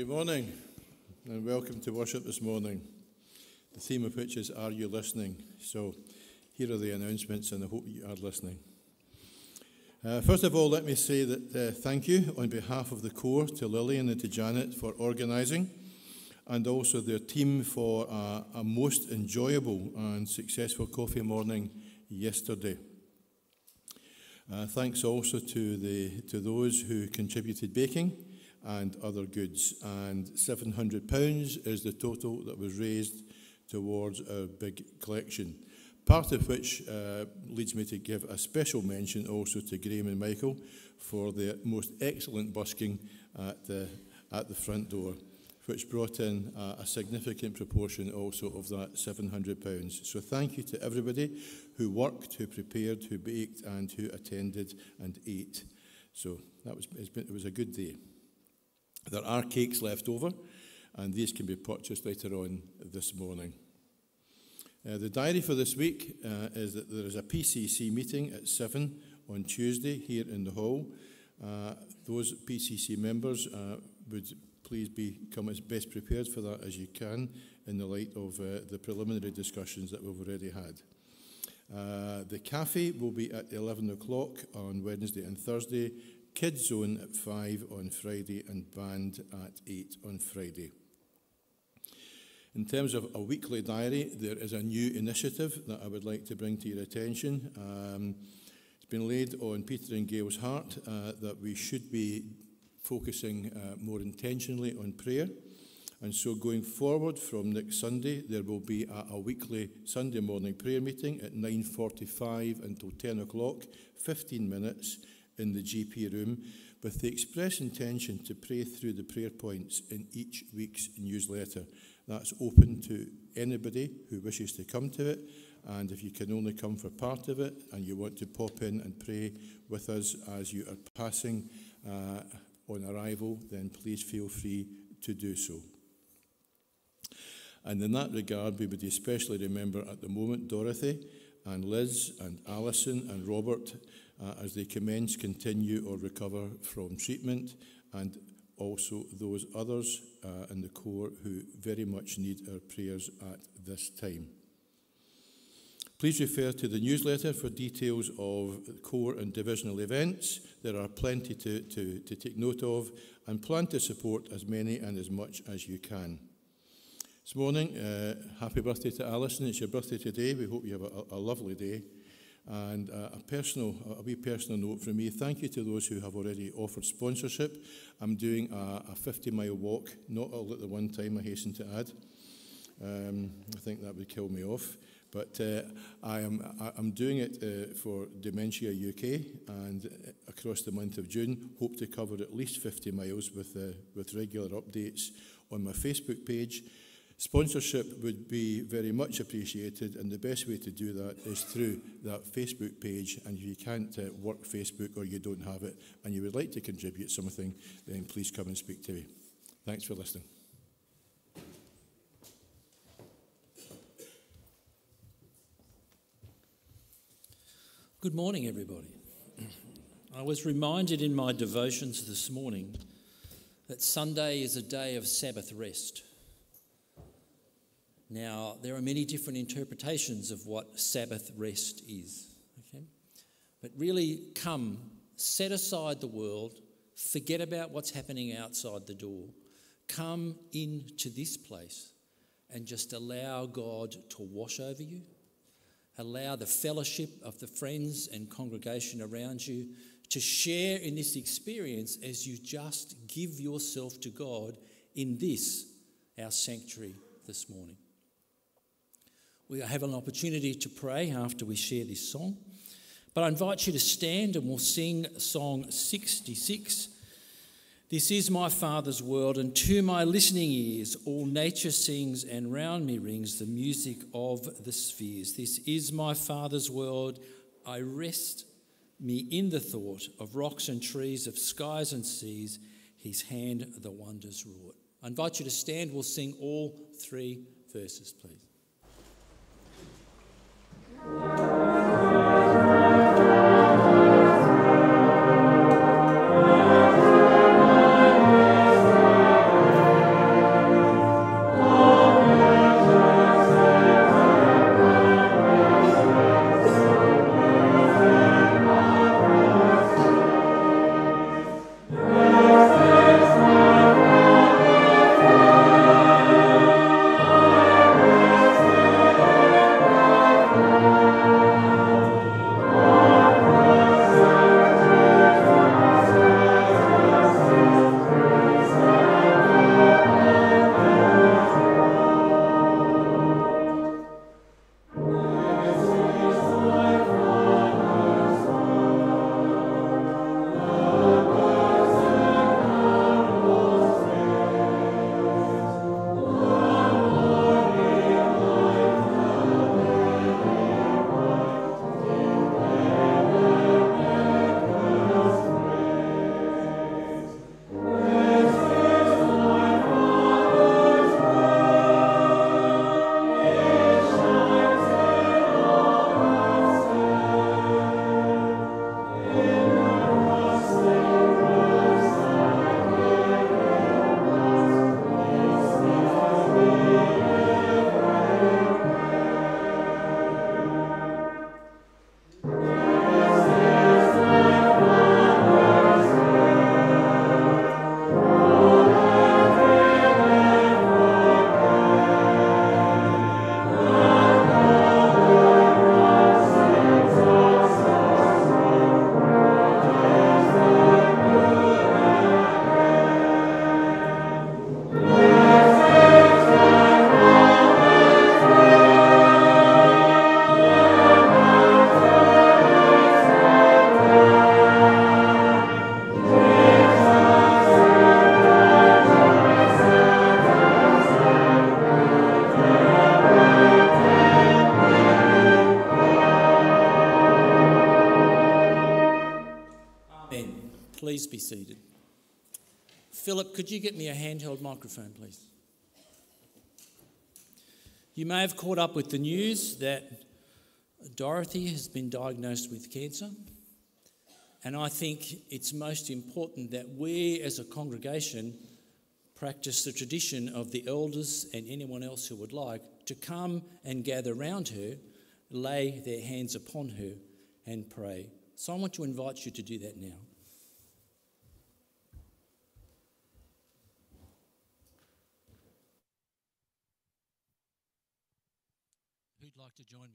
Good morning and welcome to worship this morning. The theme of which is Are You Listening? So here are the announcements and I hope you are listening. Uh, first of all, let me say that uh, thank you on behalf of the Corps to Lillian and to Janet for organising and also their team for a, a most enjoyable and successful coffee morning yesterday. Uh, thanks also to, the, to those who contributed baking and other goods. And £700 is the total that was raised towards our big collection. Part of which uh, leads me to give a special mention also to Graham and Michael for their most excellent busking at the, at the front door, which brought in uh, a significant proportion also of that £700. So thank you to everybody who worked, who prepared, who baked, and who attended and ate. So that was, it was a good day. There are cakes left over, and these can be purchased later on this morning. Uh, the diary for this week uh, is that there is a PCC meeting at 7 on Tuesday here in the hall. Uh, those PCC members uh, would please become as best prepared for that as you can in the light of uh, the preliminary discussions that we've already had. Uh, the cafe will be at 11 o'clock on Wednesday and Thursday, Kids Zone at 5 on Friday, and Band at 8 on Friday. In terms of a weekly diary, there is a new initiative that I would like to bring to your attention. Um, it's been laid on Peter and Gail's heart uh, that we should be focusing uh, more intentionally on prayer. And so going forward from next Sunday, there will be a, a weekly Sunday morning prayer meeting at 9.45 until 10 o'clock, 15 minutes, in the GP room with the express intention to pray through the prayer points in each week's newsletter. That's open to anybody who wishes to come to it. And if you can only come for part of it and you want to pop in and pray with us as you are passing uh, on arrival, then please feel free to do so. And in that regard, we would especially remember at the moment Dorothy and Liz and Alison and Robert uh, as they commence, continue, or recover from treatment, and also those others uh, in the Corps who very much need our prayers at this time. Please refer to the newsletter for details of Corps and divisional events. There are plenty to, to, to take note of, and plan to support as many and as much as you can. This morning, uh, happy birthday to Alison. It's your birthday today. We hope you have a, a lovely day. And uh, a personal, a wee personal note from me, thank you to those who have already offered sponsorship. I'm doing a, a 50 mile walk, not all at the one time, I hasten to add. Um, I think that would kill me off. But uh, I am, I, I'm doing it uh, for Dementia UK and uh, across the month of June, hope to cover at least 50 miles with, uh, with regular updates on my Facebook page. Sponsorship would be very much appreciated, and the best way to do that is through that Facebook page. And if you can't uh, work Facebook or you don't have it, and you would like to contribute something, then please come and speak to me. Thanks for listening. Good morning, everybody. I was reminded in my devotions this morning that Sunday is a day of Sabbath rest. Now, there are many different interpretations of what Sabbath rest is. Okay? But really, come, set aside the world, forget about what's happening outside the door, come into this place and just allow God to wash over you. Allow the fellowship of the friends and congregation around you to share in this experience as you just give yourself to God in this, our sanctuary this morning. We have an opportunity to pray after we share this song. But I invite you to stand and we'll sing song 66. This is my Father's world, and to my listening ears, all nature sings, and round me rings the music of the spheres. This is my Father's world. I rest me in the thought of rocks and trees, of skies and seas, his hand the wonders wrought. I invite you to stand. We'll sing all three verses, please. Philip, could you get me a handheld microphone, please? You may have caught up with the news that Dorothy has been diagnosed with cancer. And I think it's most important that we as a congregation practice the tradition of the elders and anyone else who would like to come and gather round her, lay their hands upon her, and pray. So I want to invite you to do that now. Who'd like to join me?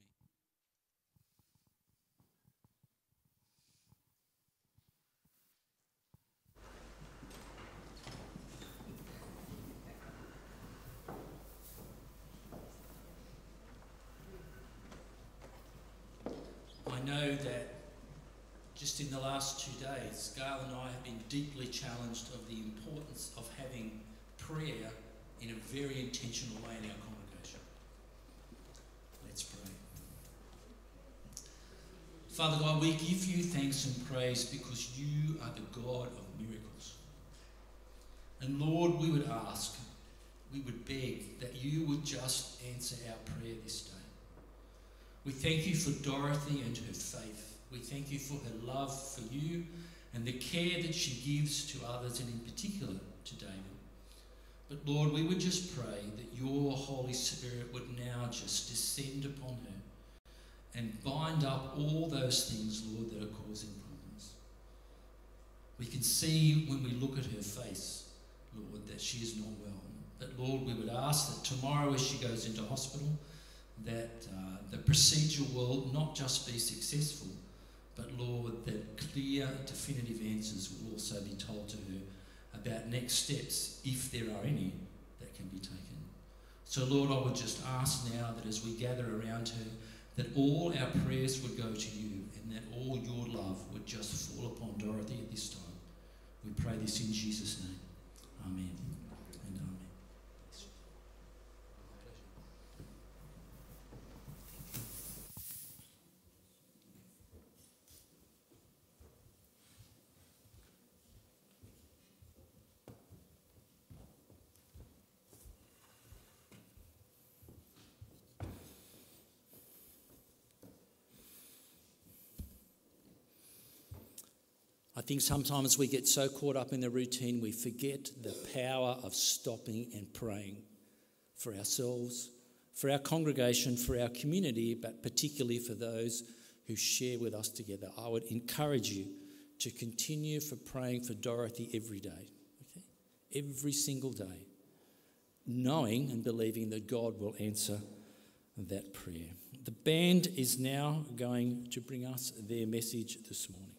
I know that just in the last two days, Gail and I have been deeply challenged of the importance of having prayer in a very intentional way in our congregation. Let's pray. Father God, we give you thanks and praise because you are the God of miracles. And Lord, we would ask, we would beg that you would just answer our prayer this day. We thank you for Dorothy and her faith. We thank you for her love for you and the care that she gives to others, and in particular to David. But Lord, we would just pray that your Holy Spirit would now just descend upon her and bind up all those things, Lord, that are causing problems. We can see when we look at her face, Lord, that she is not well. But Lord, we would ask that tomorrow as she goes into hospital, that uh, the procedure will not just be successful, but Lord, that clear, definitive answers will also be told to her about next steps, if there are any, that can be taken. So, Lord, I would just ask now that as we gather around her, that all our prayers would go to you and that all your love would just fall upon Dorothy at this time. We pray this in Jesus' name. Amen. And amen. I think sometimes we get so caught up in the routine we forget the power of stopping and praying for ourselves, for our congregation, for our community, but particularly for those who share with us together. I would encourage you to continue for praying for Dorothy every day, okay? Every single day, knowing and believing that God will answer that prayer. The band is now going to bring us their message this morning.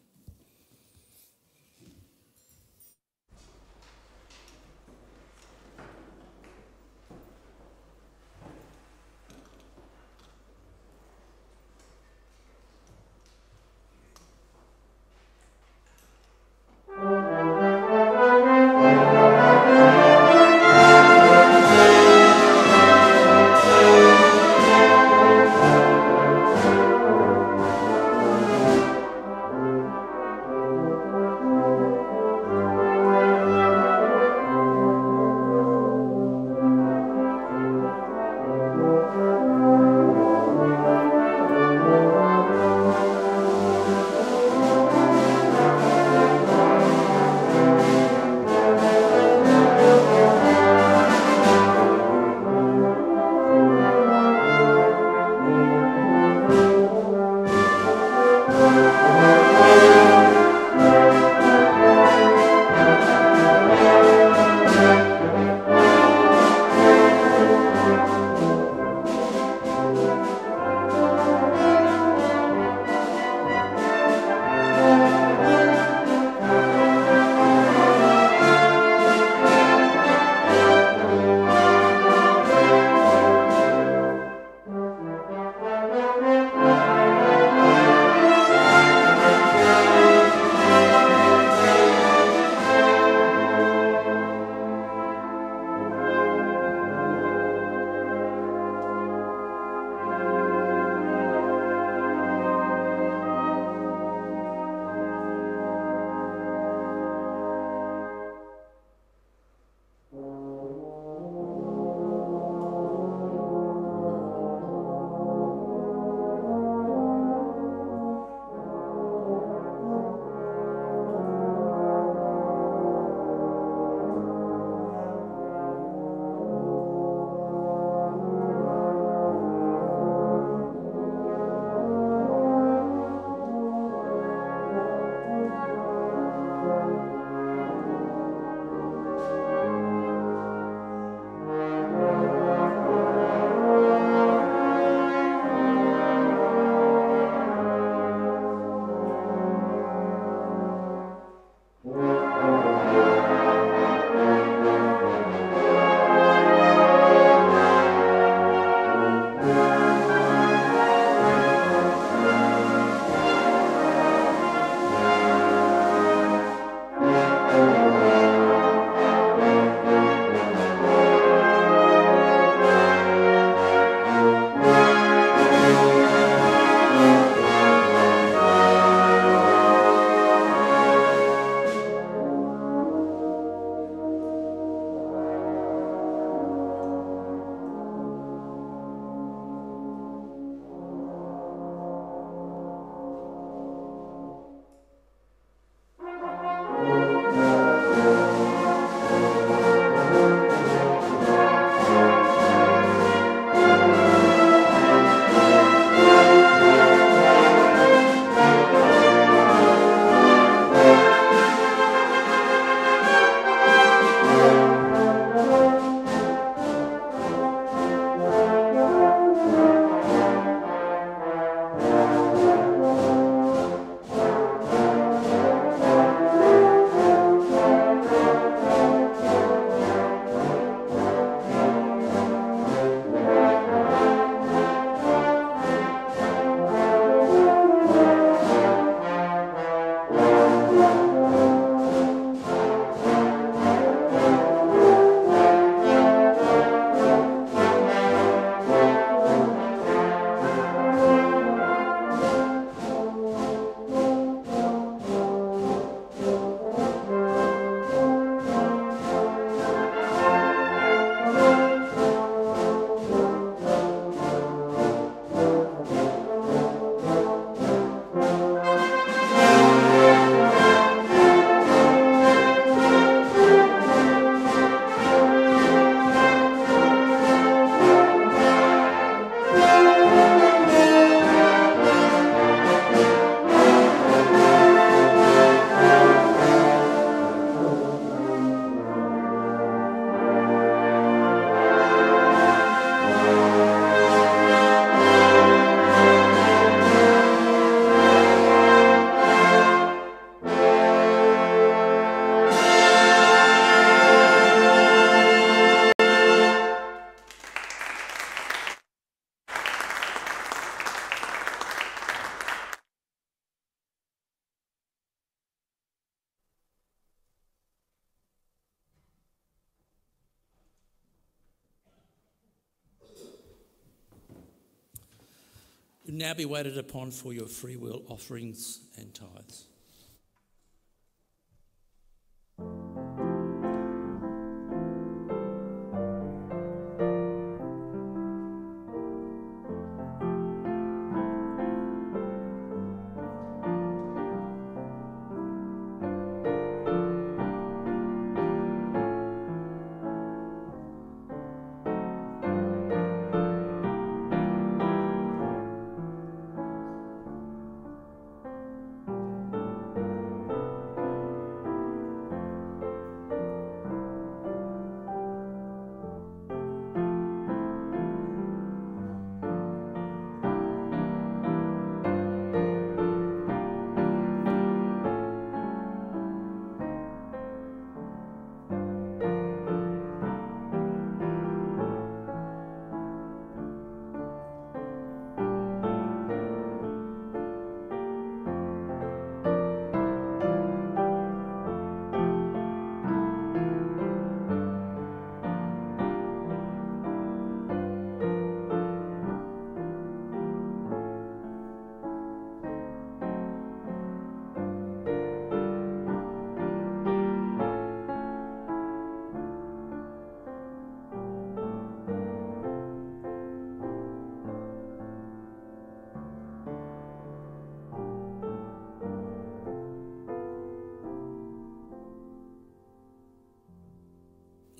Be waited upon for your free will offerings and tithes.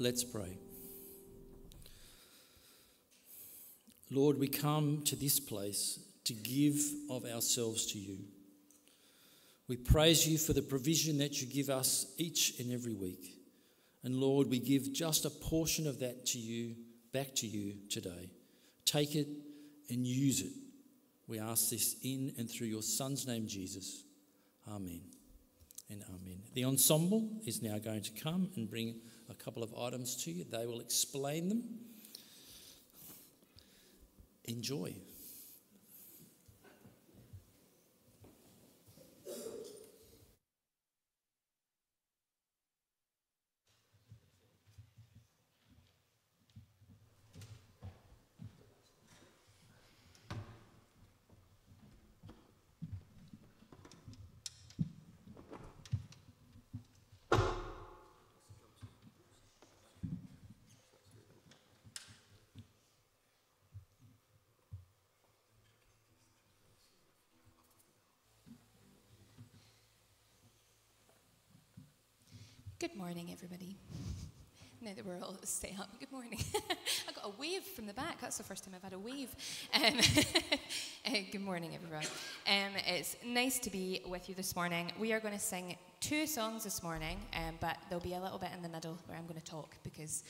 Let's pray. Lord, we come to this place to give of ourselves to you. We praise you for the provision that you give us each and every week. And Lord, we give just a portion of that to you, back to you today. Take it and use it. We ask this in and through your Son's name, Jesus. Amen and amen. The ensemble is now going to come and bring a couple of items to you. They will explain them. Enjoy. Morning, everybody. Now that we're all stay up, good morning. I got a wave from the back. That's the first time I've had a wave. Um, uh, good morning, everyone. Um, it's nice to be with you this morning. We are going to sing two songs this morning, um, but there'll be a little bit in the middle where I'm going to talk because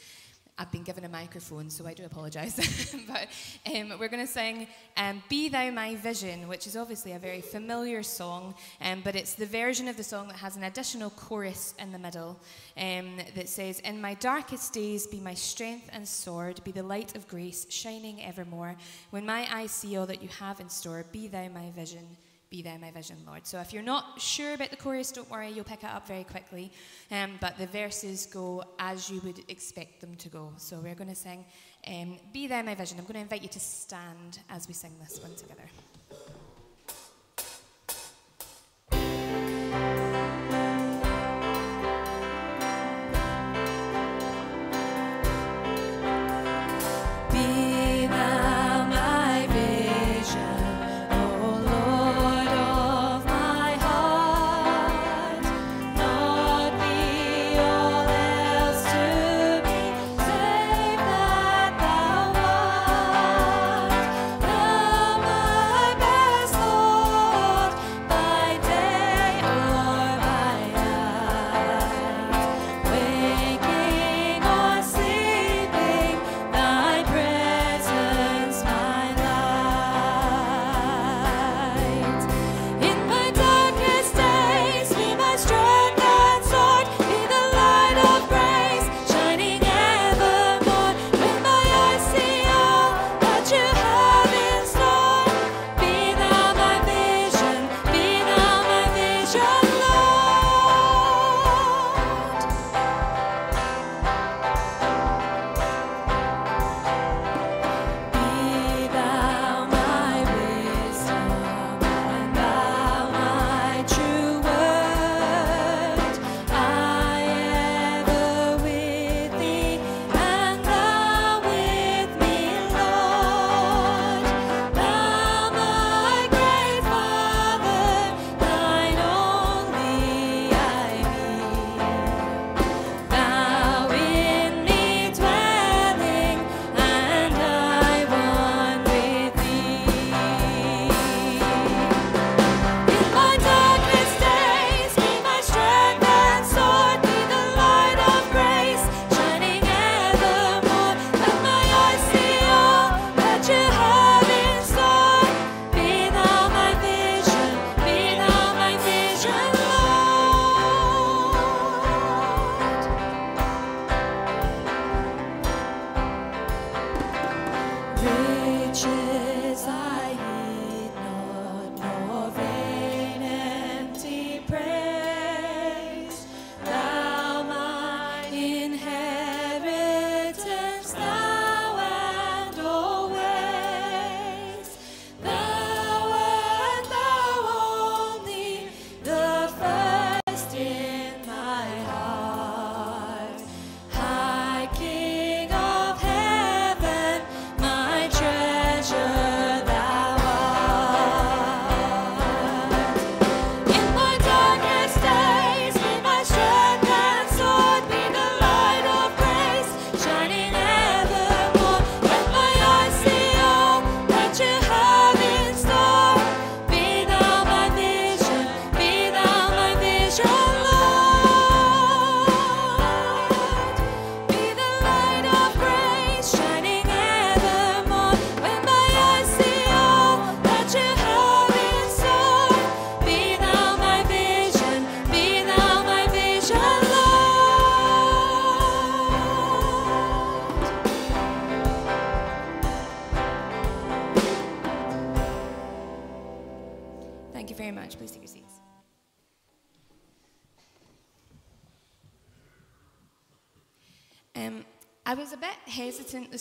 I've been given a microphone, so I do apologise. but um, we're going to sing um, Be Thou My Vision, which is obviously a very familiar song, um, but it's the version of the song that has an additional chorus in the middle um, that says, In my darkest days, be my strength and sword, be the light of grace shining evermore. When my eyes see all that you have in store, be thou my vision be there, my vision, Lord. So if you're not sure about the chorus, don't worry, you'll pick it up very quickly. Um, but the verses go as you would expect them to go. So we're going to sing um, Be There, My Vision. I'm going to invite you to stand as we sing this one together.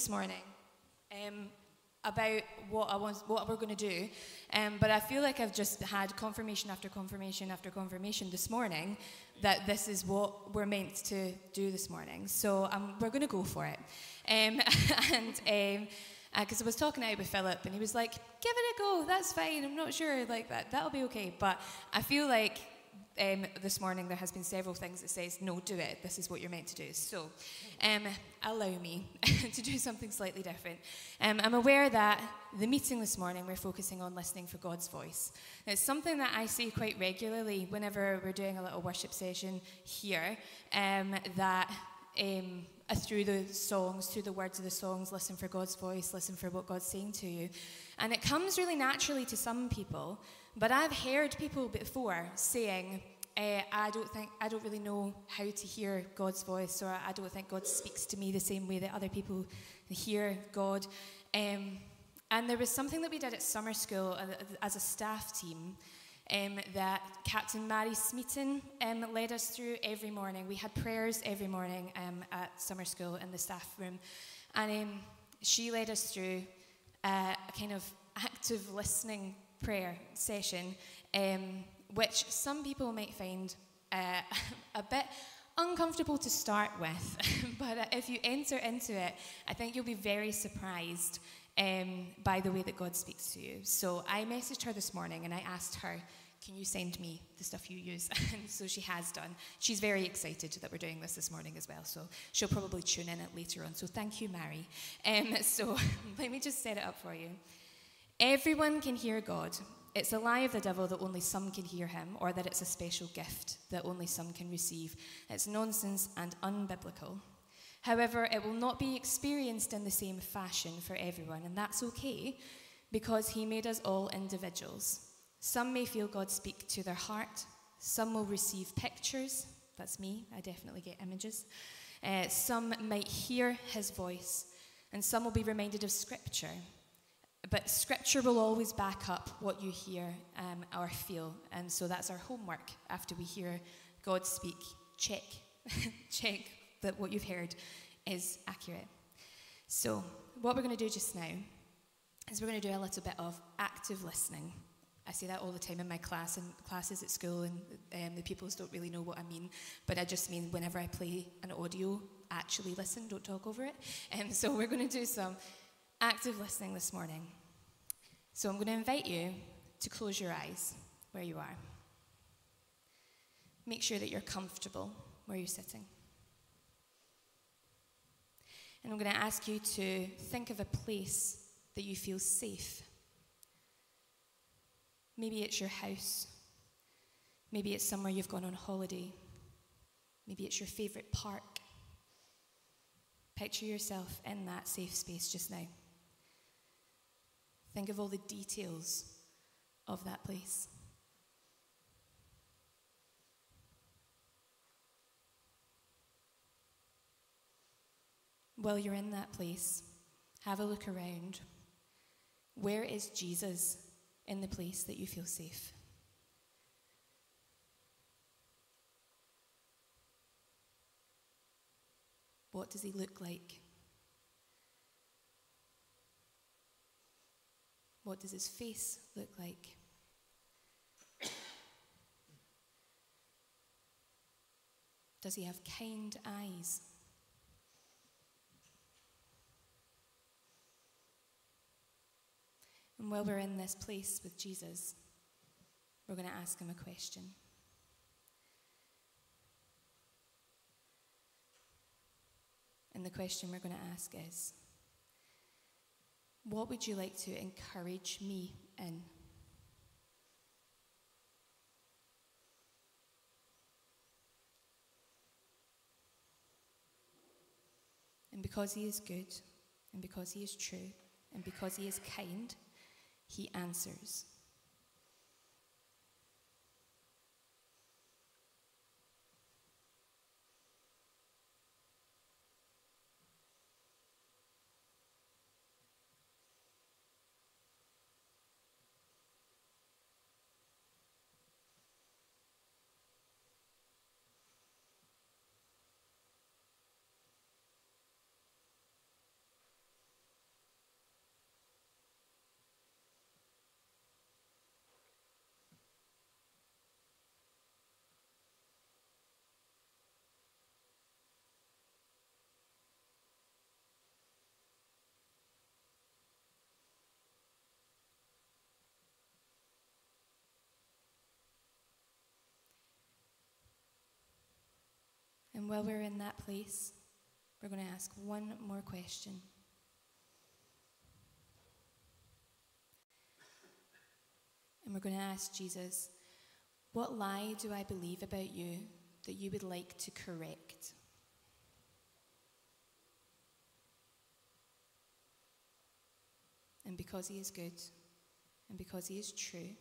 Morning um, about what I was, what we're going to do, um, but I feel like I've just had confirmation after confirmation after confirmation this morning that this is what we're meant to do this morning. So um, we're going to go for it. Um, and because um, uh, I was talking out with Philip, and he was like, "Give it a go. That's fine. I'm not sure. Like that, that'll be okay." But I feel like um, this morning there has been several things that says no do it. This is what you're meant to do. So um, allow me to do something slightly different. Um, i'm aware that the meeting this morning we're focusing on listening for god's voice. It's something that i say quite regularly whenever we're doing a little worship session here um, that um, uh, through the songs through the words of the songs listen for god's voice listen for what god's saying to you. And it comes really naturally to some people but I've heard people before saying, uh, I don't think I don't really know how to hear God's voice, or I don't think God speaks to me the same way that other people hear God. Um, and there was something that we did at summer school uh, as a staff team um, that Captain Mary Smeaton um, led us through every morning. We had prayers every morning um, at summer school in the staff room, and um, she led us through uh, a kind of active listening prayer session, um, which some people might find uh, a bit uncomfortable to start with. but if you enter into it, I think you'll be very surprised um, by the way that God speaks to you. So I messaged her this morning and I asked her, can you send me the stuff you use? and so she has done. She's very excited that we're doing this this morning as well. So she'll probably tune in it later on. So thank you, Mary. Um, so let me just set it up for you. Everyone can hear God. It's a lie of the devil that only some can hear him, or that it's a special gift that only some can receive. It's nonsense and unbiblical. However, it will not be experienced in the same fashion for everyone, and that's okay because He made us all individuals. Some may feel God speak to their heart, some will receive pictures. That's me, I definitely get images. Uh, some might hear His voice, and some will be reminded of Scripture. But scripture will always back up what you hear um, or feel. And so that's our homework after we hear God speak. Check. Check that what you've heard is accurate. So, what we're going to do just now is we're going to do a little bit of active listening. I say that all the time in my class and classes at school, and um, the pupils don't really know what I mean. But I just mean whenever I play an audio, actually listen, don't talk over it. And um, so we're going to do some active listening this morning. So I'm going to invite you to close your eyes where you are. Make sure that you're comfortable where you're sitting. And I'm going to ask you to think of a place that you feel safe. Maybe it's your house. Maybe it's somewhere you've gone on holiday. Maybe it's your favorite park. Picture yourself in that safe space just now. Think of all the details of that place. While you're in that place, have a look around. Where is Jesus in the place that you feel safe? What does he look like? What does his face look like? Does he have kind eyes? And while we're in this place with Jesus, we're going to ask him a question. And the question we're going to ask is what would you like to encourage me in? And because He is good, and because He is true, and because He is kind, He answers. And while we're in that place, we're going to ask one more question. And we're going to ask Jesus, What lie do I believe about you that you would like to correct? And because He is good, and because He is true,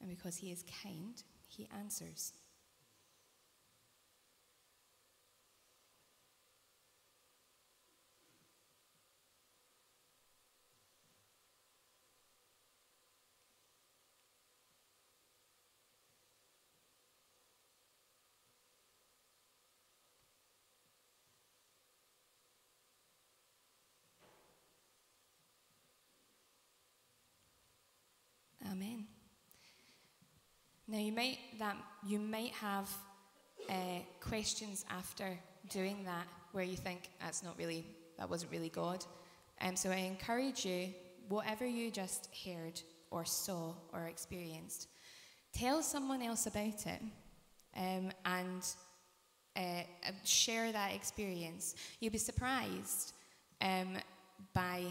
and because He is kind, He answers. Amen. Now you might that you might have uh, questions after doing that where you think that's not really that wasn't really God. Um, so I encourage you, whatever you just heard or saw or experienced, tell someone else about it, um, and uh, share that experience. You'll be surprised um, by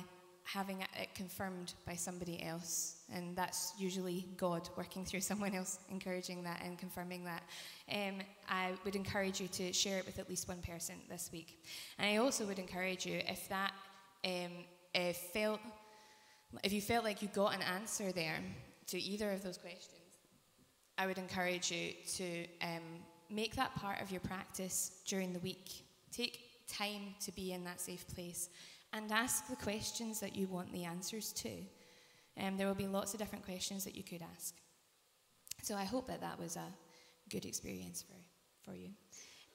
having it confirmed by somebody else. And that's usually God working through someone else, encouraging that and confirming that. Um, I would encourage you to share it with at least one person this week. And I also would encourage you, if that um, if felt, if you felt like you got an answer there to either of those questions, I would encourage you to um, make that part of your practice during the week. Take time to be in that safe place and ask the questions that you want the answers to. Um, there will be lots of different questions that you could ask. So I hope that that was a good experience for, for you.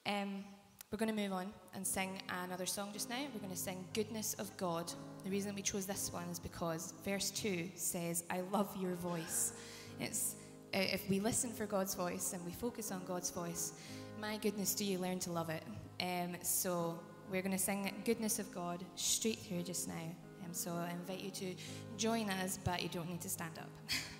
Um, we're going to move on and sing another song just now. We're going to sing Goodness of God. The reason we chose this one is because verse 2 says, I love your voice. It's, if we listen for God's voice and we focus on God's voice, my goodness, do you learn to love it? Um, so we're going to sing Goodness of God straight through just now. Um, so I invite you to join us, but you don't need to stand up.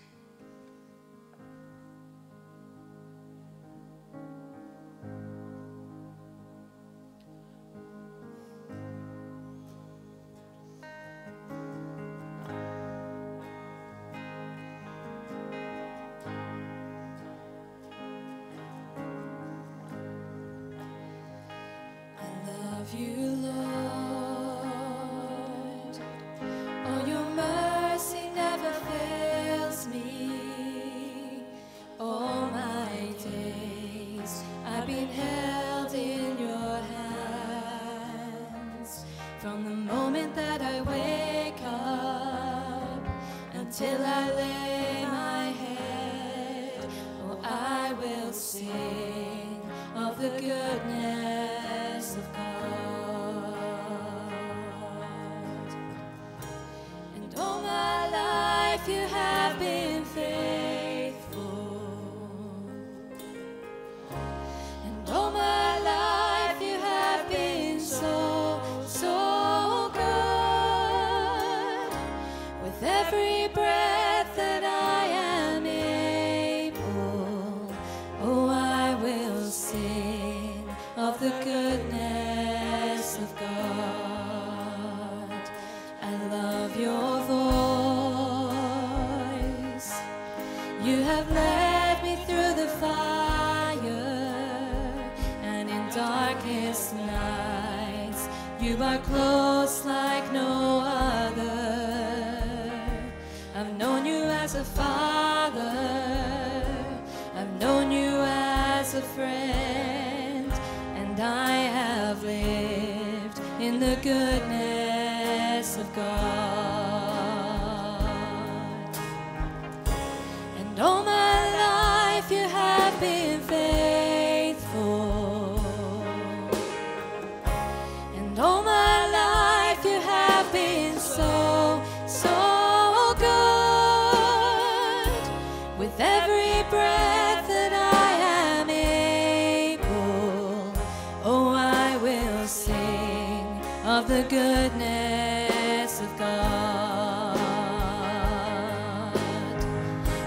the goodness of God.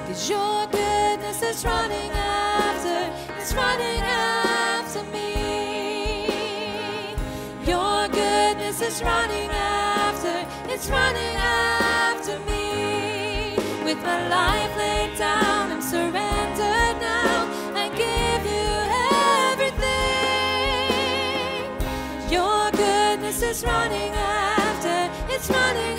Cause your goodness is running after, it's running after me. Your goodness is running after, it's running after me. With my life laid down. Is running after, it's running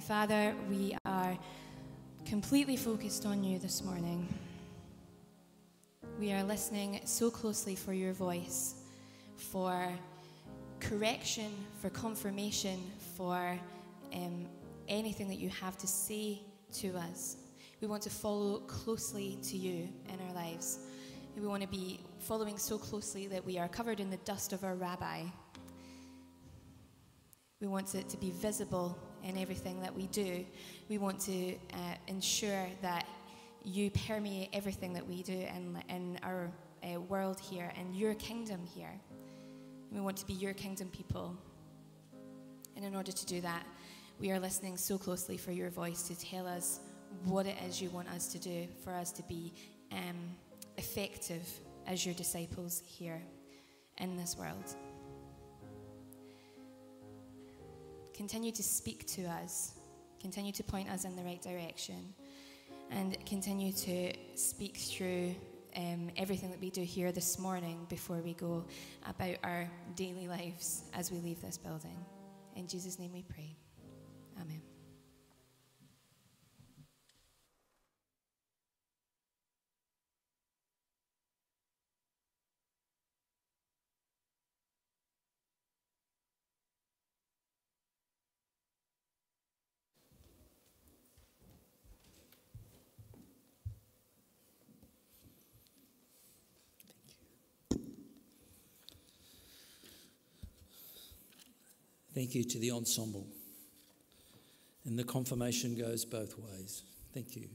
Heavenly Father, we are completely focused on you this morning. We are listening so closely for your voice, for correction, for confirmation, for um, anything that you have to say to us. We want to follow closely to you in our lives. We want to be following so closely that we are covered in the dust of our rabbi. We want it to be visible in everything that we do. We want to uh, ensure that you permeate everything that we do in, in our uh, world here and your kingdom here. We want to be your kingdom people. And in order to do that, we are listening so closely for your voice to tell us what it is you want us to do for us to be um, effective as your disciples here in this world. Continue to speak to us, continue to point us in the right direction, and continue to speak through um, everything that we do here this morning before we go about our daily lives as we leave this building. In Jesus' name we pray. Amen. Thank you to the ensemble. And the confirmation goes both ways. Thank you.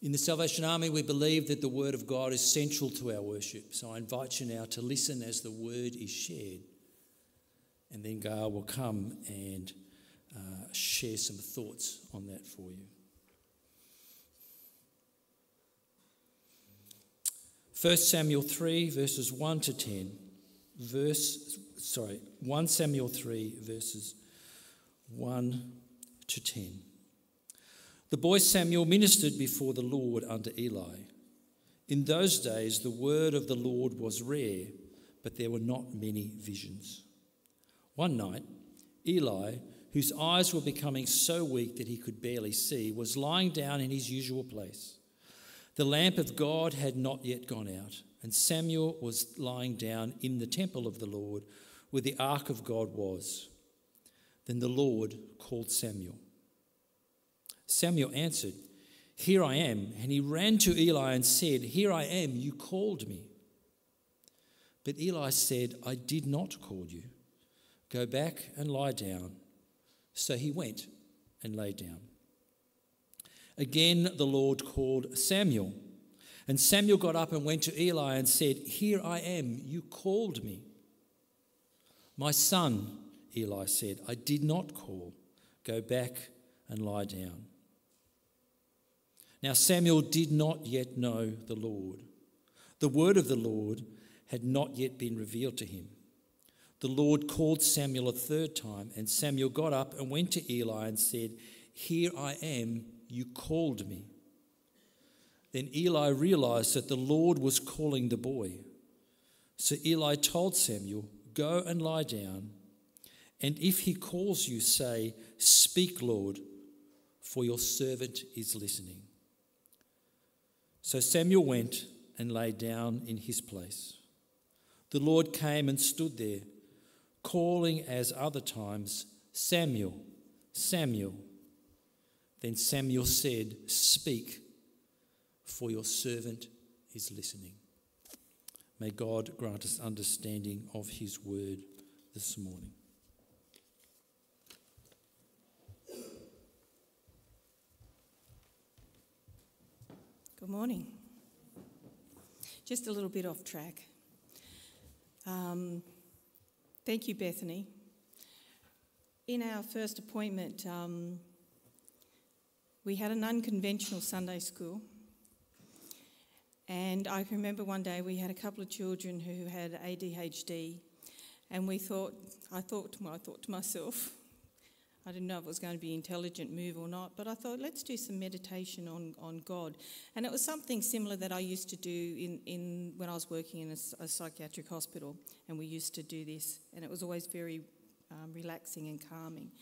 In the Salvation Army, we believe that the Word of God is central to our worship. So I invite you now to listen as the Word is shared. And then Gail will come and uh, share some thoughts on that for you. 1 Samuel 3, verses 1 to 10. Verse, sorry, 1 Samuel 3, verses 1 to 10. The boy Samuel ministered before the Lord under Eli. In those days, the word of the Lord was rare, but there were not many visions. One night, Eli, whose eyes were becoming so weak that he could barely see, was lying down in his usual place. The lamp of God had not yet gone out, and Samuel was lying down in the temple of the Lord where the ark of God was. Then the Lord called Samuel. Samuel answered, Here I am. And he ran to Eli and said, Here I am, you called me. But Eli said, I did not call you. Go back and lie down. So he went and lay down. Again, the Lord called Samuel. And Samuel got up and went to Eli and said, Here I am, you called me. My son, Eli said, I did not call. Go back and lie down. Now Samuel did not yet know the Lord. The word of the Lord had not yet been revealed to him. The Lord called Samuel a third time, and Samuel got up and went to Eli and said, Here I am, you called me. Then Eli realized that the Lord was calling the boy. So Eli told Samuel, Go and lie down, and if he calls you, say, Speak, Lord, for your servant is listening. So Samuel went and lay down in his place. The Lord came and stood there, calling as other times, Samuel, Samuel. Then Samuel said, Speak, for your servant is listening. May God grant us understanding of his word this morning. Good morning. Just a little bit off track. Um, thank you, Bethany. In our first appointment, um, we had an unconventional Sunday school. And I can remember one day we had a couple of children who had ADHD, and we thought, I thought, well, I thought to myself, I didn't know if it was going to be an intelligent move or not, but I thought, let's do some meditation on, on God. And it was something similar that I used to do in, in when I was working in a, a psychiatric hospital, and we used to do this, and it was always very um, relaxing and calming.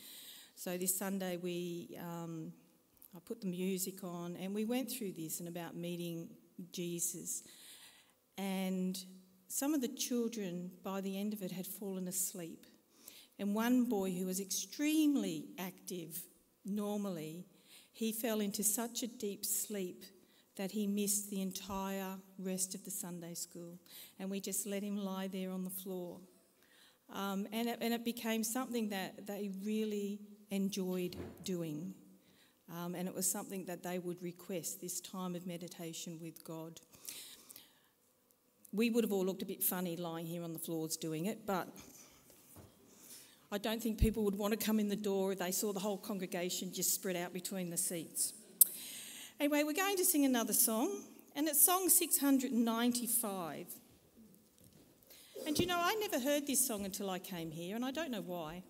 So this Sunday, we um, I put the music on, and we went through this and about meeting Jesus. And some of the children, by the end of it, had fallen asleep. And one boy who was extremely active normally, he fell into such a deep sleep that he missed the entire rest of the Sunday school. And we just let him lie there on the floor. Um, and, it, and it became something that they really enjoyed doing. Um, and it was something that they would request this time of meditation with God. We would have all looked a bit funny lying here on the floors doing it, but I don't think people would want to come in the door if they saw the whole congregation just spread out between the seats. Anyway, we're going to sing another song, and it's song 695. And you know, I never heard this song until I came here, and I don't know why.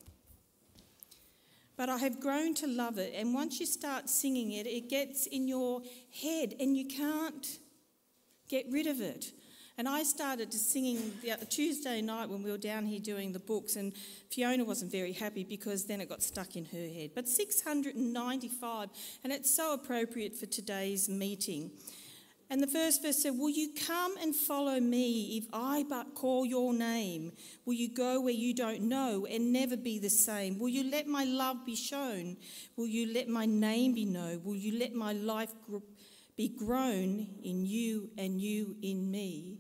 But I have grown to love it, and once you start singing it, it gets in your head, and you can't get rid of it. And I started to singing the Tuesday night when we were down here doing the books, and Fiona wasn't very happy because then it got stuck in her head. But 695, and it's so appropriate for today's meeting. And the first verse said, Will you come and follow me if I but call your name? Will you go where you don't know and never be the same? Will you let my love be shown? Will you let my name be known? Will you let my life be grown in you and you in me?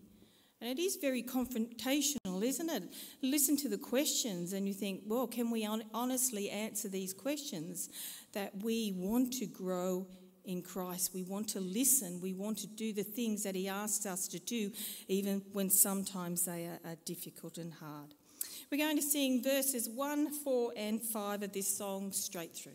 And it is very confrontational, isn't it? Listen to the questions and you think, well, can we honestly answer these questions? That we want to grow in Christ. We want to listen. We want to do the things that He asks us to do, even when sometimes they are, are difficult and hard. We're going to sing verses 1, 4, and 5 of this song straight through.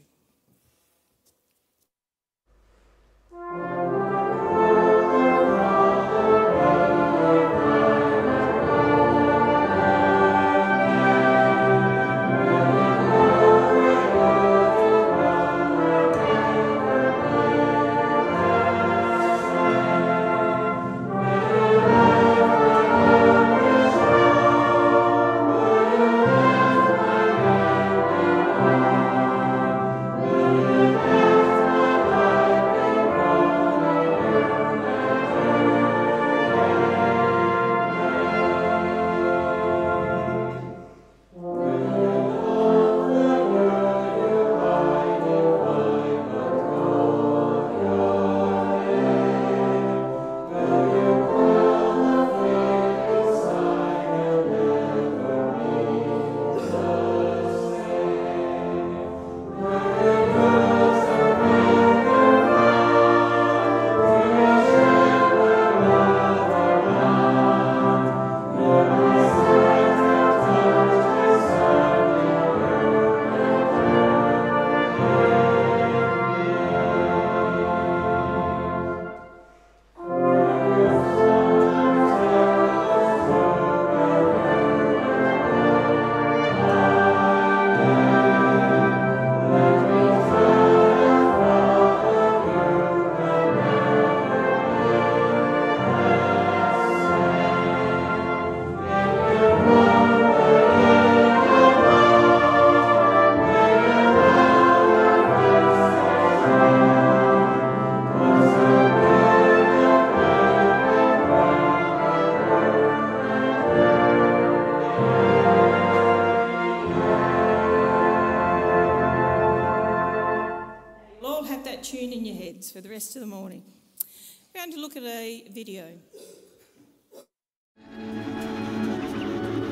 Rest of the morning. We're going to look at a video.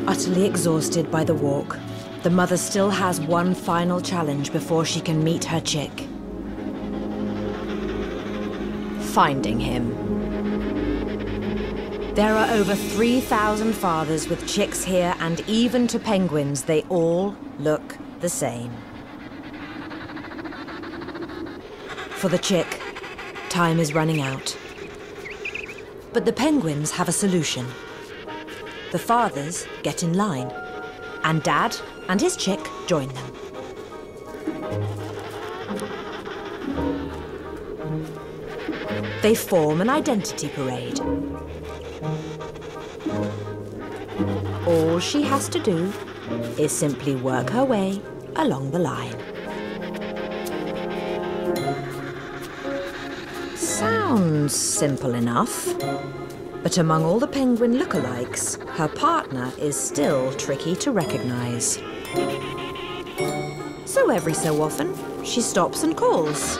Utterly exhausted by the walk, the mother still has one final challenge before she can meet her chick. Finding him. There are over 3,000 fathers with chicks here, and even to penguins, they all look the same. For the chick, time is running out. But the penguins have a solution. The fathers get in line, and Dad and his chick join them. They form an identity parade. All she has to do is simply work her way along the line. Sounds simple enough. But among all the penguin lookalikes, her partner is still tricky to recognize. So every so often, she stops and calls.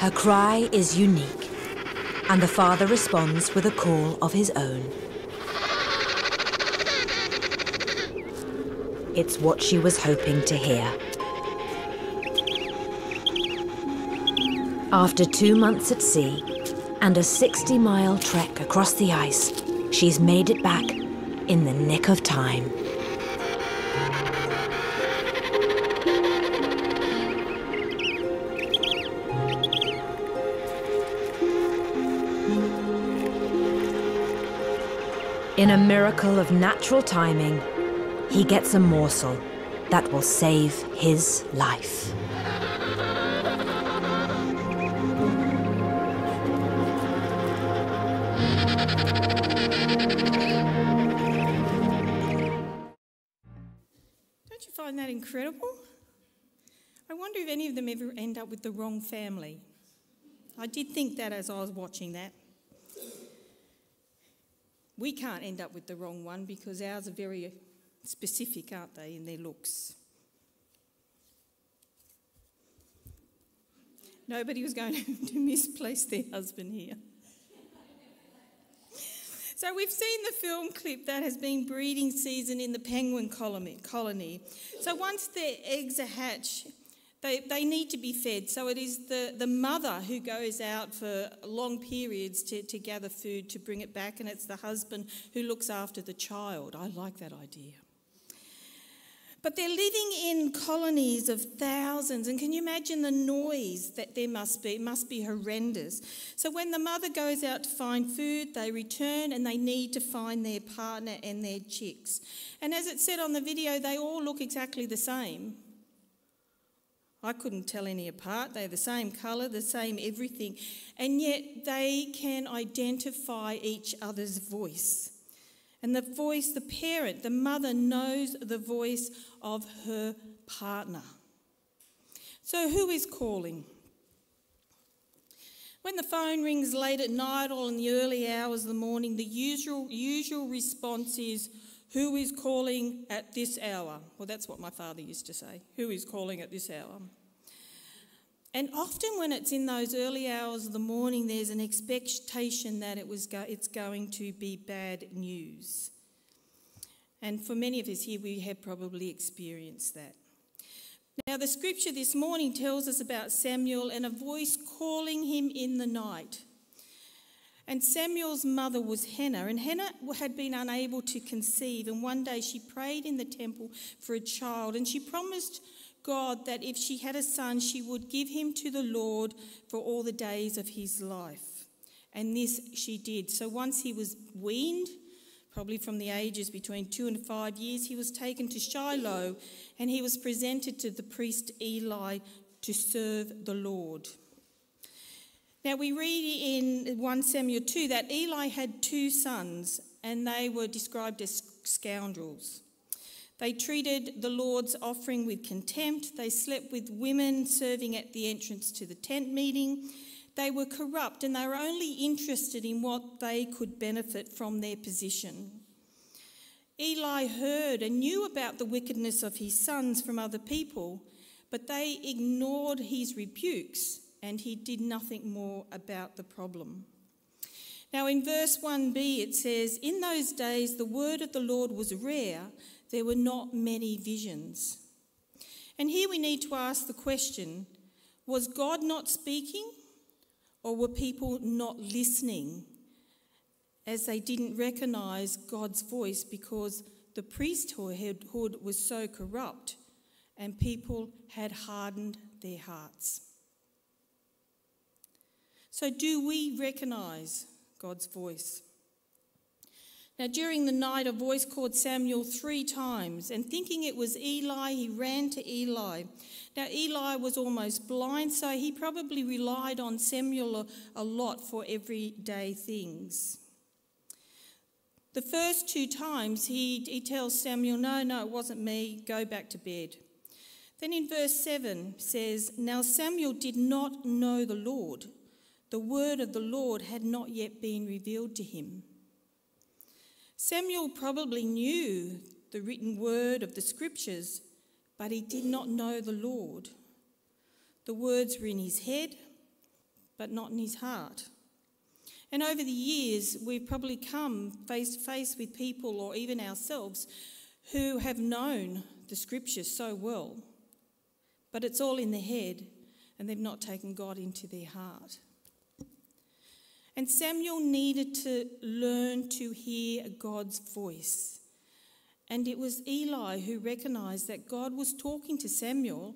Her cry is unique, and the father responds with a call of his own. It's what she was hoping to hear. After two months at sea and a 60 mile trek across the ice, she's made it back in the nick of time. In a miracle of natural timing, he gets a morsel that will save his life. The wrong family. I did think that as I was watching that. We can't end up with the wrong one because ours are very specific, aren't they, in their looks? Nobody was going to misplace their husband here. So we've seen the film clip that has been breeding season in the penguin colony. So once their eggs are hatched, they, they need to be fed. So it is the, the mother who goes out for long periods to, to gather food to bring it back, and it's the husband who looks after the child. I like that idea. But they're living in colonies of thousands, and can you imagine the noise that there must be? It must be horrendous. So when the mother goes out to find food, they return and they need to find their partner and their chicks. And as it said on the video, they all look exactly the same. I couldn't tell any apart. They're the same colour, the same everything. And yet they can identify each other's voice. And the voice, the parent, the mother knows the voice of her partner. So who is calling? When the phone rings late at night or in the early hours of the morning, the usual, usual response is, who is calling at this hour? Well, that's what my father used to say. Who is calling at this hour? And often, when it's in those early hours of the morning, there's an expectation that it was go- it's going to be bad news. And for many of us here, we have probably experienced that. Now, the scripture this morning tells us about Samuel and a voice calling him in the night. And Samuel's mother was Hannah, and Hannah had been unable to conceive. And one day she prayed in the temple for a child, and she promised God that if she had a son, she would give him to the Lord for all the days of his life. And this she did. So once he was weaned, probably from the ages between two and five years, he was taken to Shiloh and he was presented to the priest Eli to serve the Lord. Now, we read in 1 Samuel 2 that Eli had two sons, and they were described as scoundrels. They treated the Lord's offering with contempt. They slept with women serving at the entrance to the tent meeting. They were corrupt and they were only interested in what they could benefit from their position. Eli heard and knew about the wickedness of his sons from other people, but they ignored his rebukes and he did nothing more about the problem. Now, in verse 1b, it says, In those days the word of the Lord was rare, there were not many visions. And here we need to ask the question was God not speaking, or were people not listening as they didn't recognize God's voice because the priesthood was so corrupt and people had hardened their hearts? So, do we recognize God's voice? Now, during the night, a voice called Samuel three times, and thinking it was Eli, he ran to Eli. Now, Eli was almost blind, so he probably relied on Samuel a, lot for everyday things. The first two times, he, he tells Samuel, No, no, it wasn't me, go back to bed. Then in verse 7 says, Now Samuel did not know the Lord. The word of the Lord had not yet been revealed to him. Samuel probably knew the written word of the scriptures, but he did not know the Lord. The words were in his head, but not in his heart. And over the years, we've probably come face to face with people or even ourselves who have known the scriptures so well, but it's all in their head and they've not taken God into their heart. And Samuel needed to learn to hear God's voice. And it was Eli who recognized that God was talking to Samuel.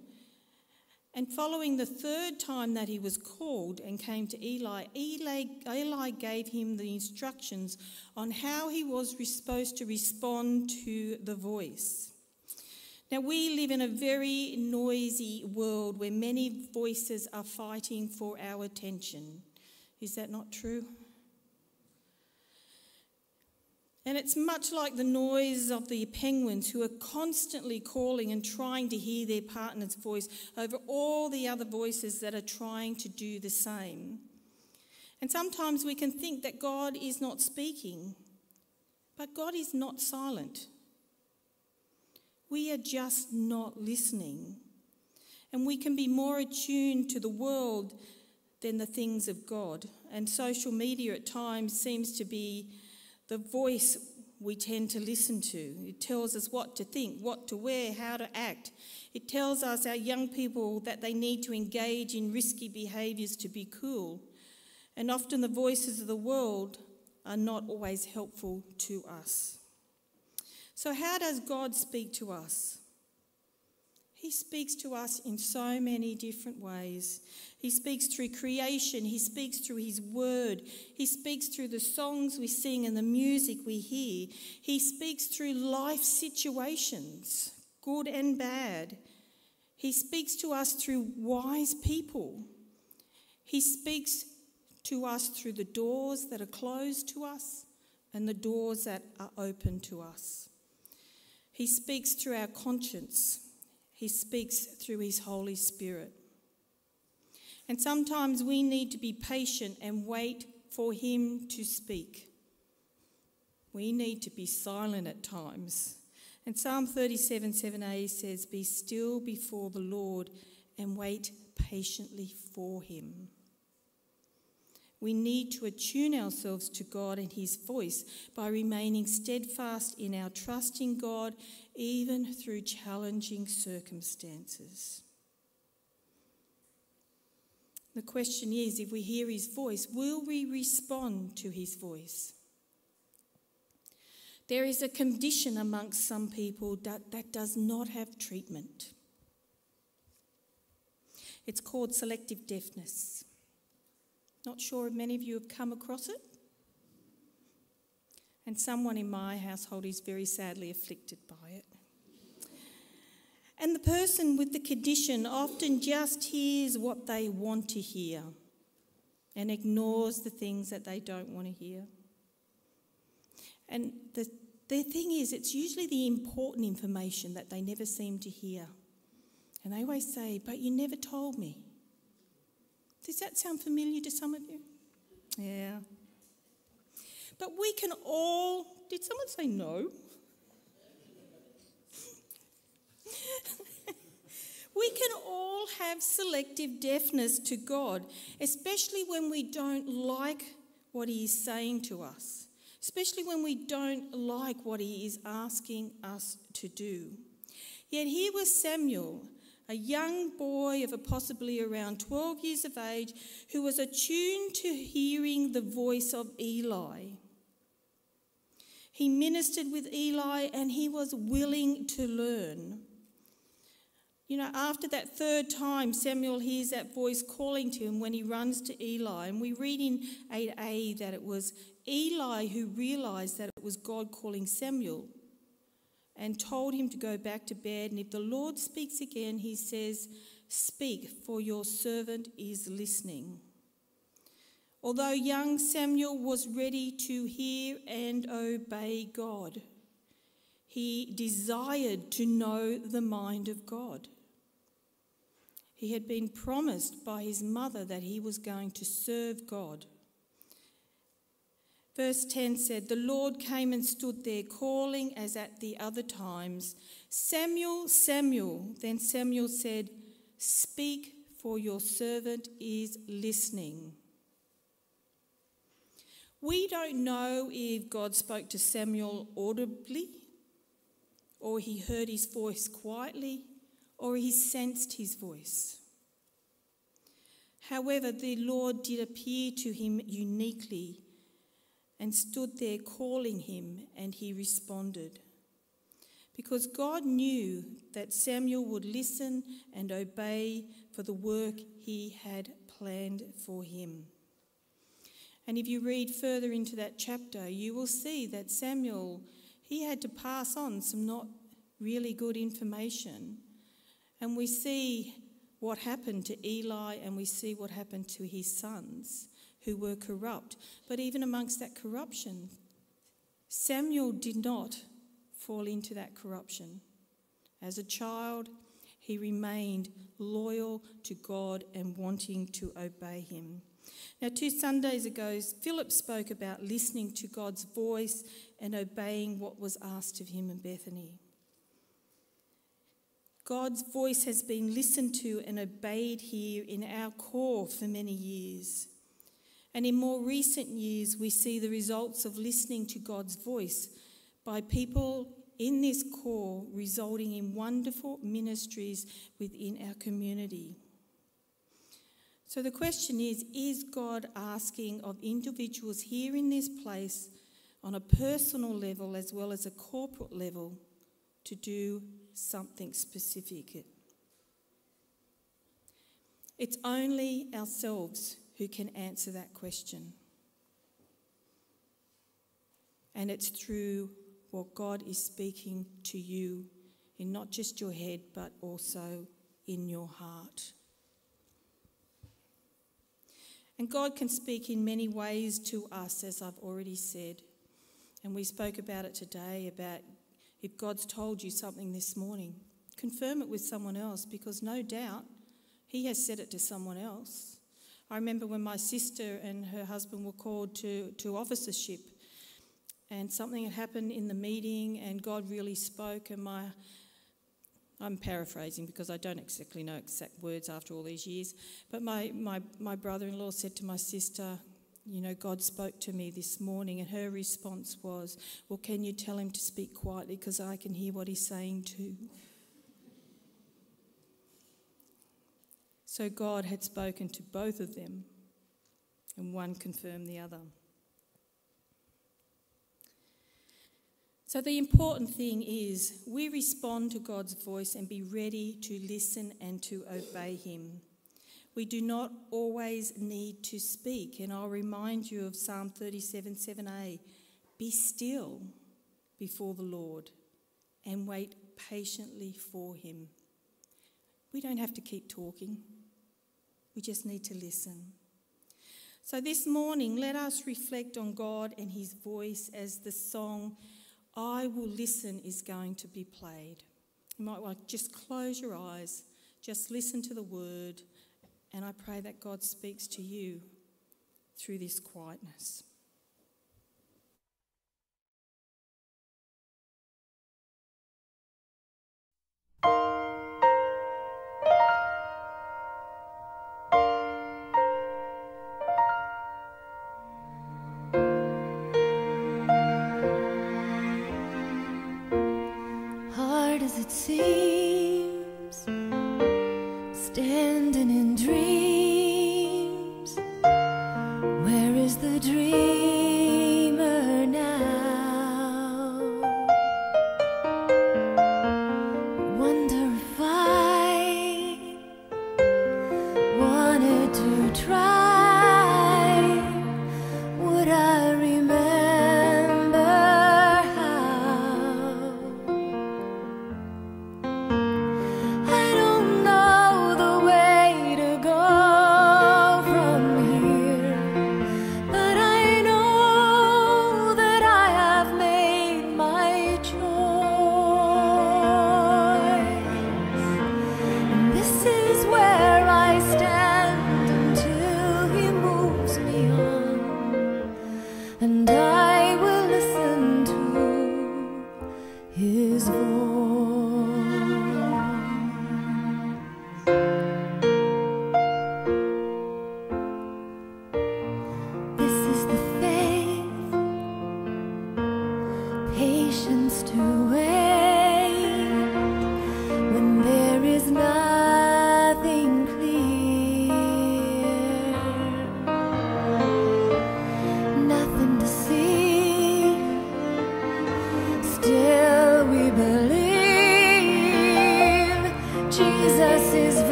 And following the third time that he was called and came to Eli, Eli, Eli gave him the instructions on how he was supposed to respond to the voice. Now, we live in a very noisy world where many voices are fighting for our attention. Is that not true? And it's much like the noise of the penguins who are constantly calling and trying to hear their partner's voice over all the other voices that are trying to do the same. And sometimes we can think that God is not speaking, but God is not silent. We are just not listening. And we can be more attuned to the world than the things of God. And social media at times seems to be the voice we tend to listen to. It tells us what to think, what to wear, how to act. It tells us, our young people, that they need to engage in risky behaviours to be cool. And often the voices of the world are not always helpful to us. So, how does God speak to us? He speaks to us in so many different ways. He speaks through creation, He speaks through His word, He speaks through the songs we sing and the music we hear. He speaks through life situations, good and bad. He speaks to us through wise people. He speaks to us through the doors that are closed to us and the doors that are open to us. He speaks through our conscience. He speaks through His Holy Spirit. And sometimes we need to be patient and wait for Him to speak. We need to be silent at times. And Psalm 37 7a says, Be still before the Lord and wait patiently for Him. We need to attune ourselves to God and His voice by remaining steadfast in our trust in God, even through challenging circumstances. The question is if we hear his voice, will we respond to his voice? There is a condition amongst some people that, that does not have treatment. It's called selective deafness. Not sure if many of you have come across it. And someone in my household is very sadly afflicted by it. And the person with the condition often just hears what they want to hear and ignores the things that they don't want to hear. And the, the thing is, it's usually the important information that they never seem to hear. And they always say, But you never told me. Does that sound familiar to some of you? Yeah. But we can all, did someone say no? we can all have selective deafness to God, especially when we don't like what He is saying to us, especially when we don't like what He is asking us to do. Yet here was Samuel, a young boy of possibly around 12 years of age, who was attuned to hearing the voice of Eli. He ministered with Eli and he was willing to learn. You know, after that third time, Samuel hears that voice calling to him when he runs to Eli. And we read in 8a that it was Eli who realized that it was God calling Samuel and told him to go back to bed. And if the Lord speaks again, he says, Speak, for your servant is listening. Although young Samuel was ready to hear and obey God, he desired to know the mind of God. He had been promised by his mother that he was going to serve God. Verse 10 said, The Lord came and stood there, calling as at the other times, Samuel, Samuel. Then Samuel said, Speak, for your servant is listening. We don't know if God spoke to Samuel audibly, or he heard his voice quietly, or he sensed his voice. However, the Lord did appear to him uniquely and stood there calling him, and he responded. Because God knew that Samuel would listen and obey for the work he had planned for him. And if you read further into that chapter, you will see that Samuel, he had to pass on some not really good information and we see what happened to Eli and we see what happened to his sons who were corrupt. But even amongst that corruption, Samuel did not fall into that corruption. As a child, he remained loyal to God and wanting to obey him. Now, two Sundays ago, Philip spoke about listening to God's voice and obeying what was asked of him in Bethany. God's voice has been listened to and obeyed here in our corps for many years. And in more recent years, we see the results of listening to God's voice by people in this corps, resulting in wonderful ministries within our community. So the question is Is God asking of individuals here in this place on a personal level as well as a corporate level to do something specific. It's only ourselves who can answer that question. And it's through what God is speaking to you in not just your head, but also in your heart. And God can speak in many ways to us, as I've already said. And we spoke about it today about if God's told you something this morning, confirm it with someone else because no doubt He has said it to someone else. I remember when my sister and her husband were called to, to officership, and something had happened in the meeting, and God really spoke. And my, I'm paraphrasing because I don't exactly know exact words after all these years, but my, my, my brother in law said to my sister, you know, God spoke to me this morning, and her response was, Well, can you tell him to speak quietly because I can hear what he's saying too? So God had spoken to both of them, and one confirmed the other. So, the important thing is we respond to God's voice and be ready to listen and to obey Him. We do not always need to speak. And I'll remind you of Psalm 37 7a Be still before the Lord and wait patiently for him. We don't have to keep talking, we just need to listen. So, this morning, let us reflect on God and His voice as the song I Will Listen is going to be played. You might want to just close your eyes, just listen to the word. And I pray that God speaks to you through this quietness. dream.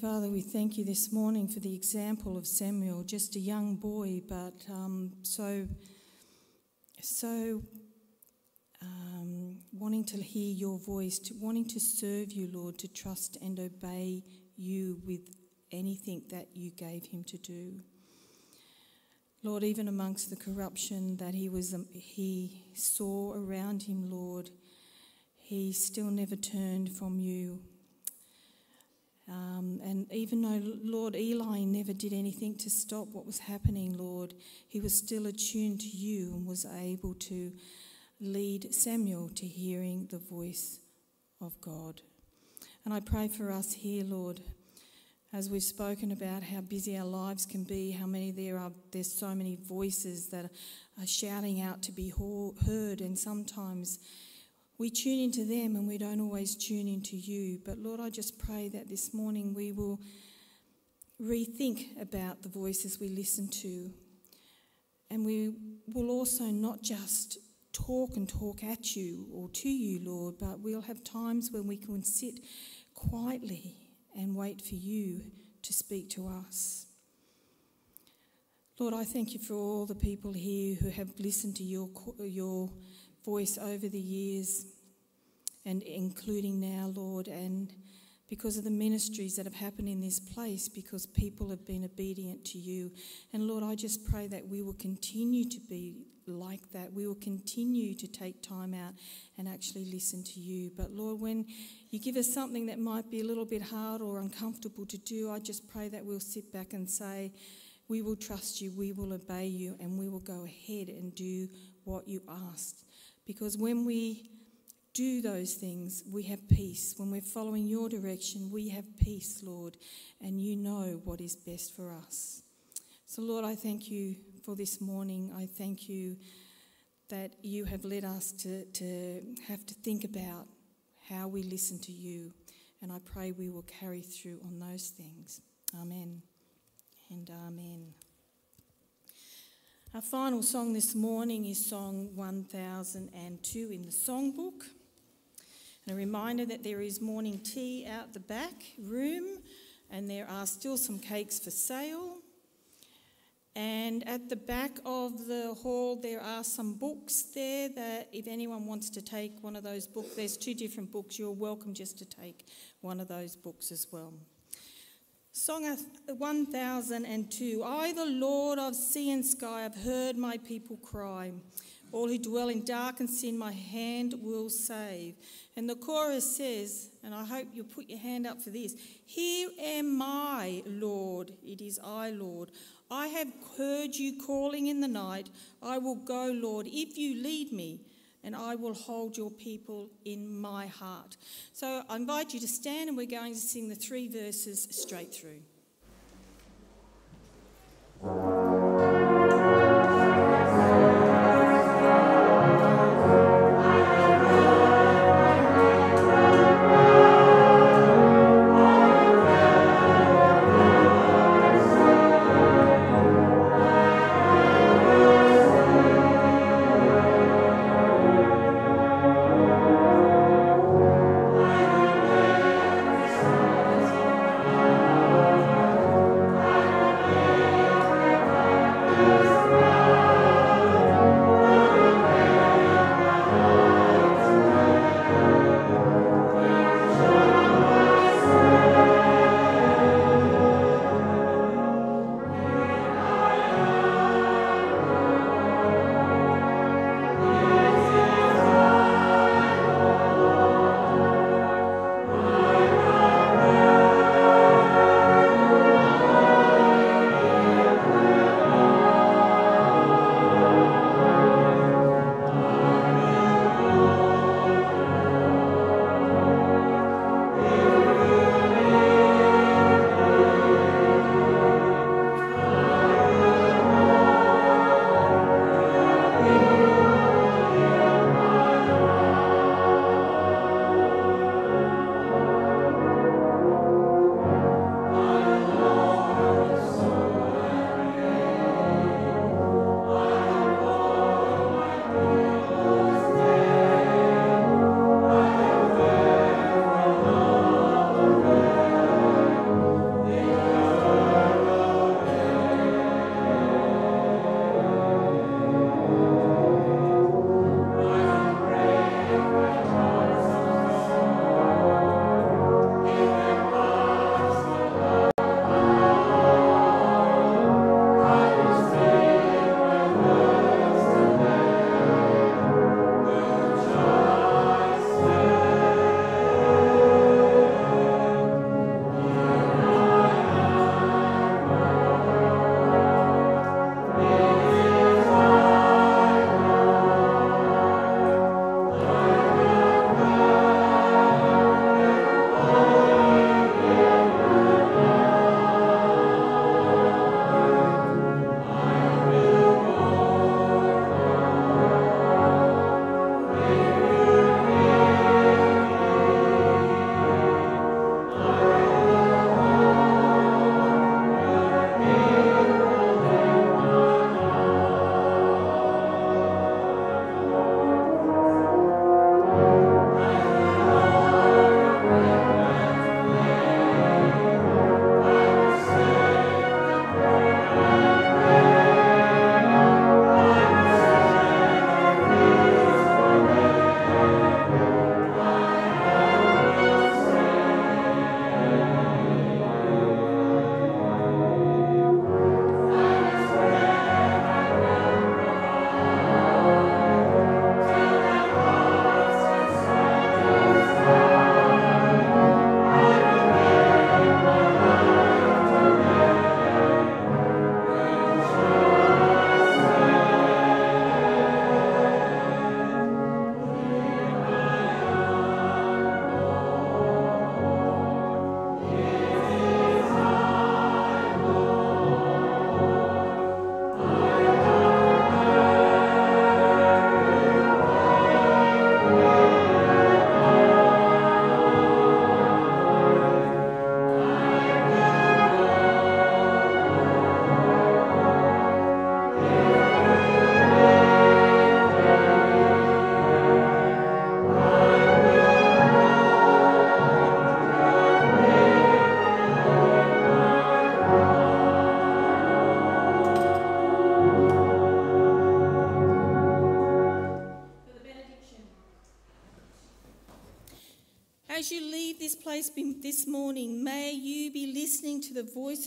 Father, we thank you this morning for the example of Samuel, just a young boy, but um, so, so um, wanting to hear your voice, to, wanting to serve you, Lord, to trust and obey you with anything that you gave him to do. Lord, even amongst the corruption that he was, um, he saw around him, Lord, he still never turned from you. Um, and even though Lord Eli never did anything to stop what was happening, Lord, he was still attuned to you and was able to lead Samuel to hearing the voice of God. And I pray for us here, Lord, as we've spoken about how busy our lives can be, how many there are, there's so many voices that are shouting out to be heard, and sometimes we tune into them and we don't always tune into you. But Lord, I just pray that this morning we will rethink about the voices we listen to. And we will also not just talk and talk at you or to you, Lord, but we'll have times when we can sit quietly and wait for you to speak to us. Lord, I thank you for all the people here who have listened to your, your voice over the years and including now, Lord, and because of the ministries that have happened in this place, because people have been obedient to you. And Lord, I just pray that we will continue to be like that. We will continue to take time out and actually listen to you. But Lord, when you give us something that might be a little bit hard or uncomfortable to do, I just pray that we'll sit back and say, we will trust you, we will obey you, and we will go ahead and do what you asked. Because when we do those things, we have peace. When we're following your direction, we have peace, Lord, and you know what is best for us. So, Lord, I thank you for this morning. I thank you that you have led us to, to have to think about how we listen to you. And I pray we will carry through on those things. Amen and Amen. Our final song this morning is Song 1002 in the songbook. And a reminder that there is morning tea out the back room, and there are still some cakes for sale. And at the back of the hall, there are some books there that if anyone wants to take one of those books, there's two different books. You're welcome just to take one of those books as well. Song 1002 I, the Lord of sea and sky, have heard my people cry. All who dwell in dark and sin, my hand will save. And the chorus says, and I hope you'll put your hand up for this Here am I, Lord. It is I, Lord. I have heard you calling in the night. I will go, Lord, if you lead me and I will hold your people in my heart. So I invite you to stand, and we're going to sing the three verses straight through.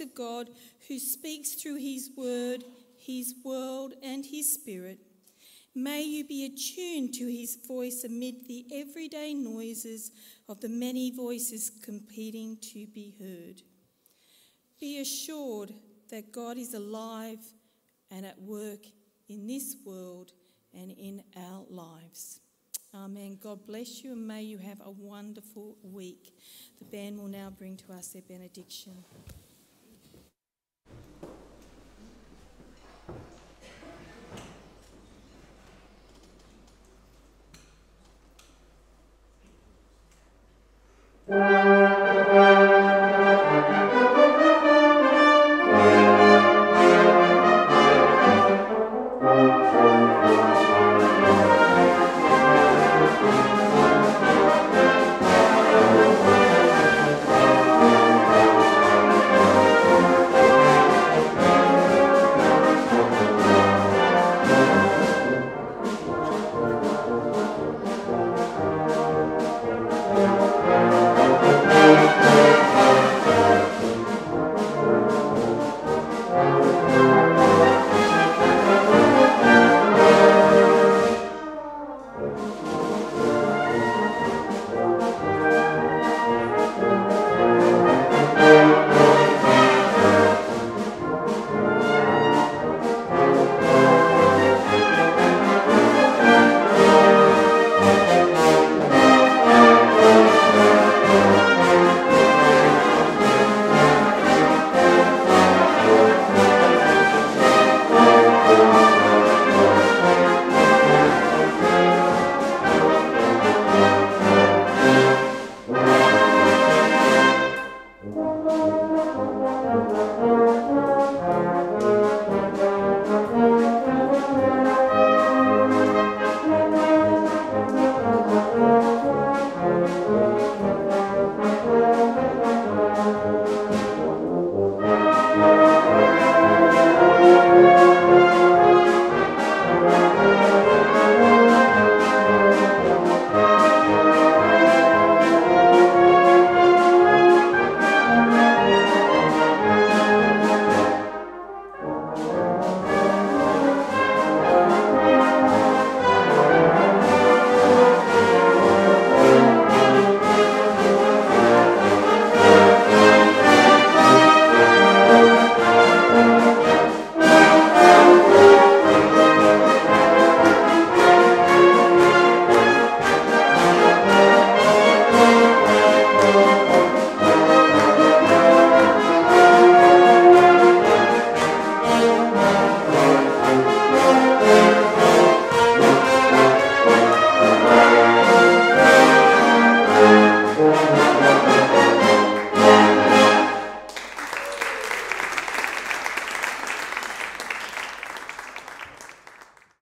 God who speaks through His Word, His world, and His Spirit. May you be attuned to His voice amid the everyday noises of the many voices competing to be heard. Be assured that God is alive and at work in this world and in our lives. Amen. God bless you and may you have a wonderful week. The band will now bring to us their benediction.